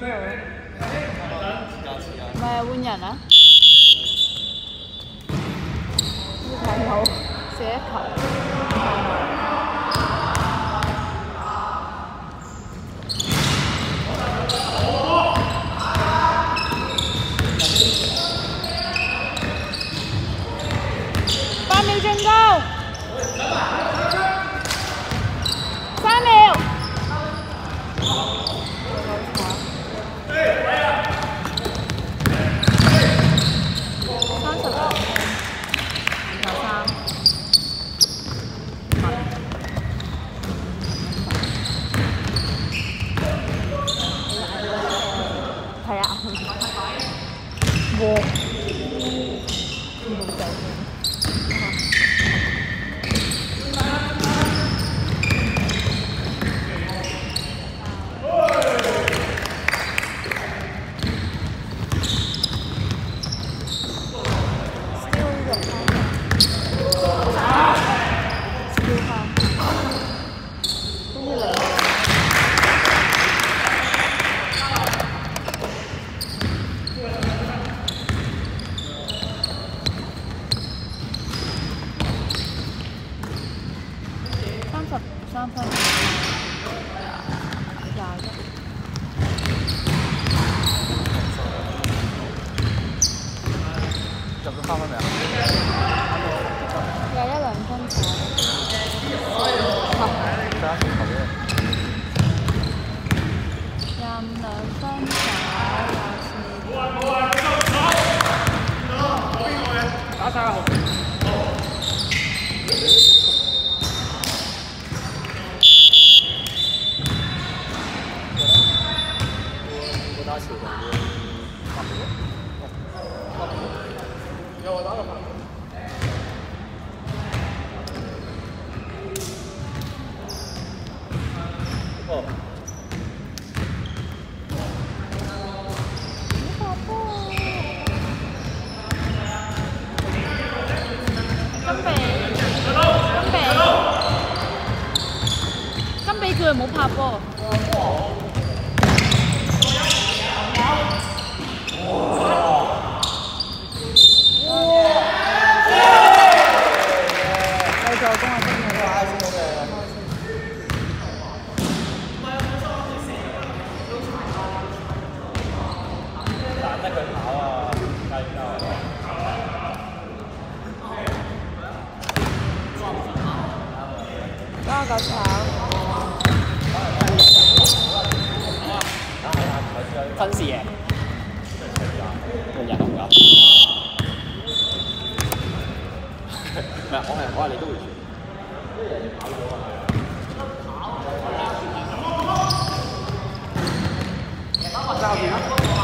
咩啊？換人啊？好射球。Boa. 看到了没有？左攻啊！真係，係真係。唔係我想做防守型，打。打得好啊！打得咁好。真係。分時啊。真係。唔係，我係我係你都會輸，因為人哋跑咗啊。嘛。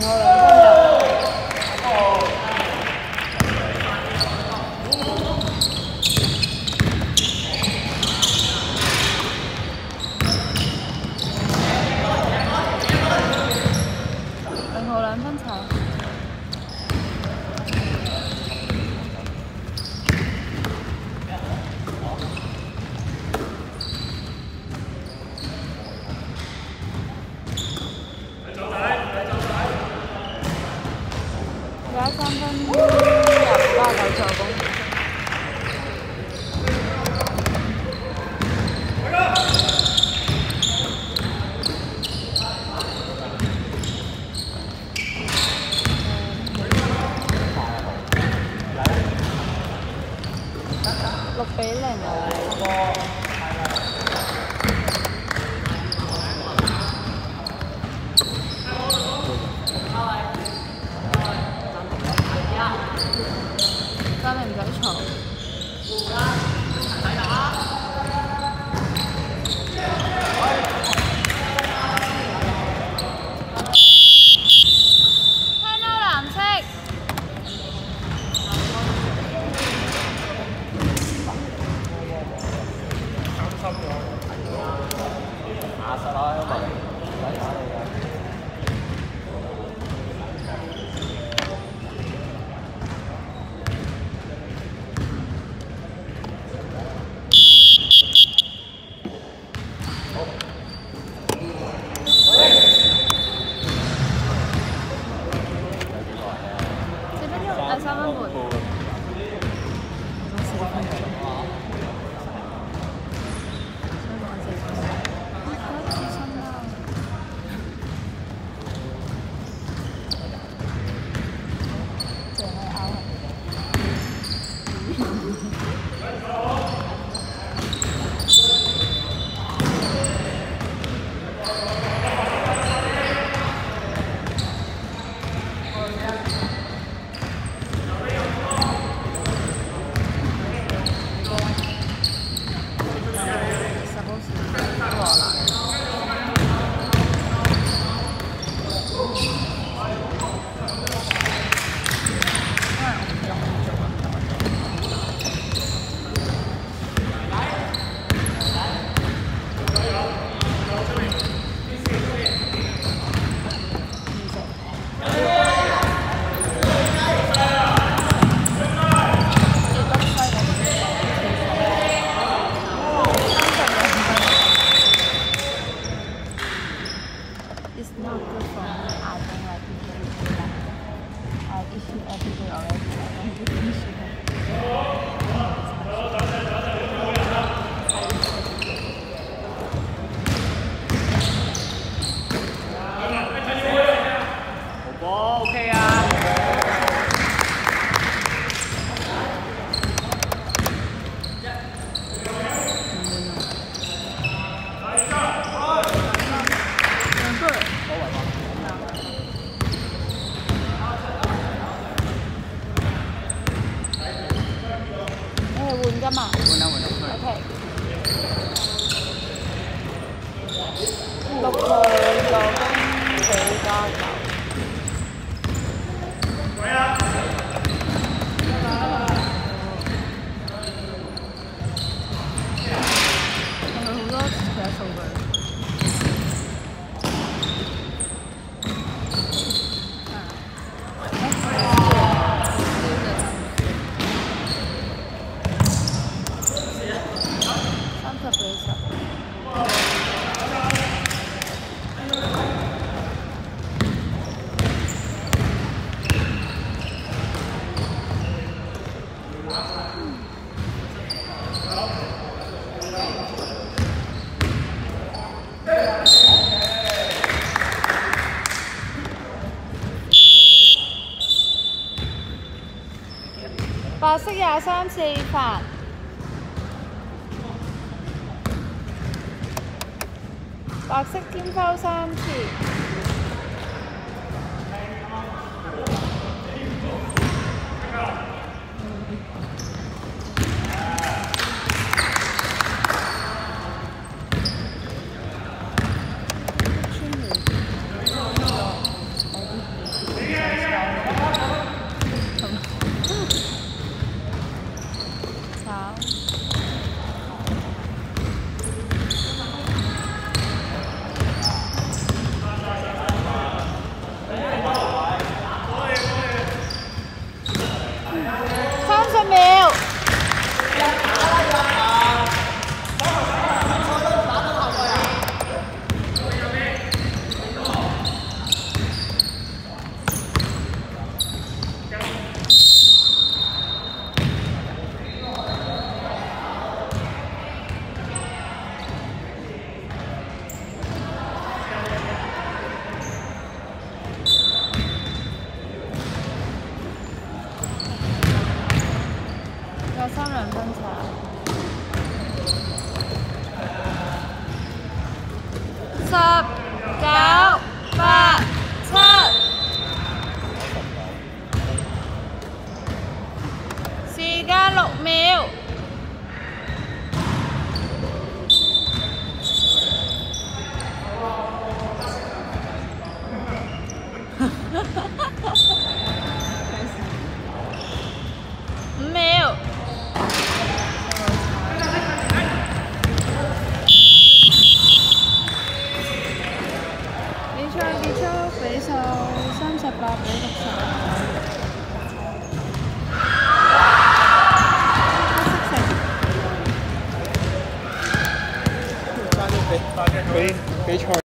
Vamos. people from out and like people like issue everyday already. I don't have an issue. Okay, à. 色廿三四份。白色天鈔三次。